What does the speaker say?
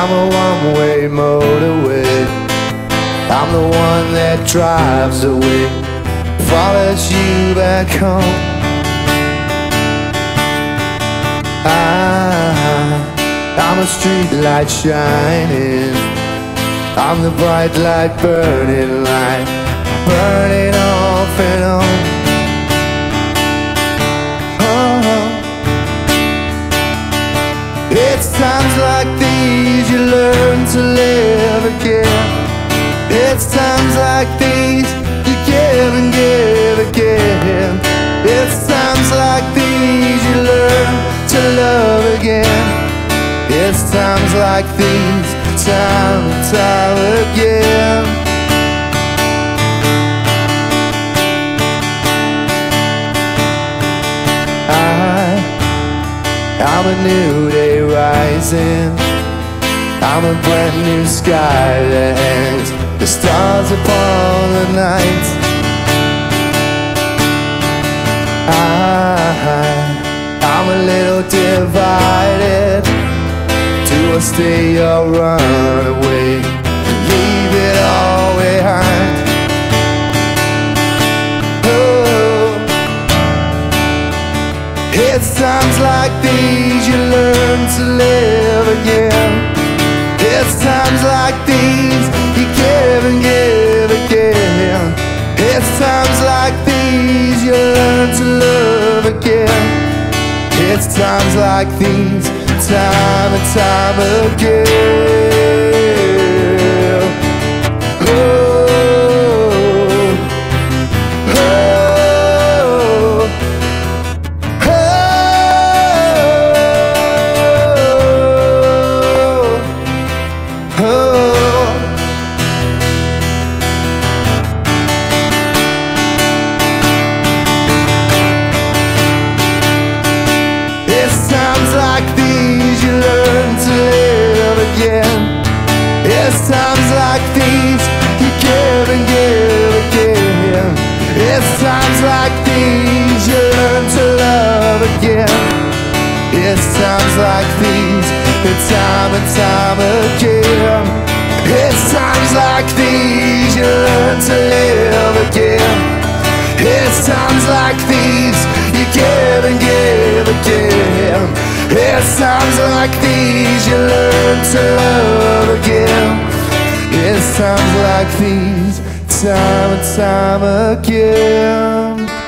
I'm a one-way motorway. I'm the one that drives away Follows you back home. I, I'm a street light shining. I'm the bright light burning light. Burning off and on. Oh, oh. It's times like these you learn to live again. It's times like these you give and give again. It's times like these you learn to love again. It's times like these, time and time again. I I'm a new day rising I'm a brand new sky that hangs The stars upon the night. I, I'm a little divided. Do I stay or run away. Leave it all behind. Oh. It's times like these you learn to live times like these you learn to love again. It's times like these, time and time again. And time again. It's times like these you learn to live again. It's times like these you give and give again. It's times like these you learn to love again. It's times like these, time and time again.